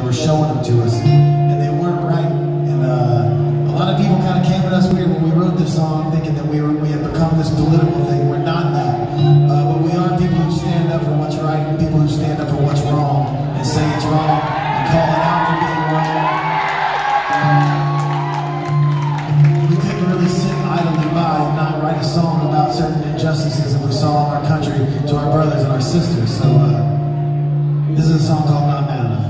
they were showing them to us, and they weren't right. And uh, a lot of people kind of came at us weird when we wrote this song, thinking that we were we had become this political thing. We're not that, uh, but we are people who stand up for what's right and people who stand up for what's wrong and say it's wrong and call it out for being wrong. We couldn't really sit idly by and not write a song about certain injustices that we saw in our country to our brothers and our sisters. So. Uh, this is a song called Not Mad Enough.